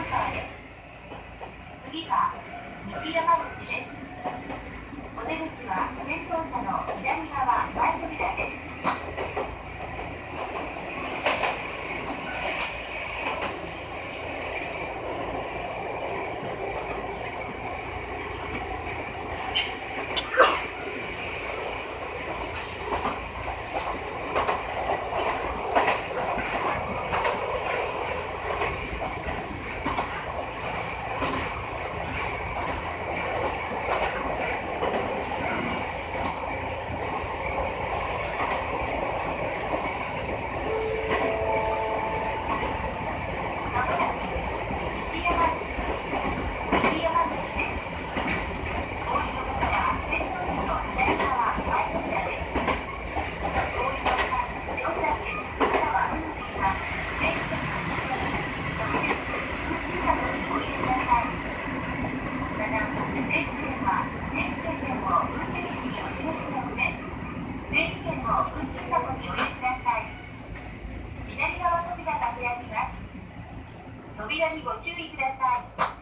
次は雪山口です。お出口は車の扉にご注意ください。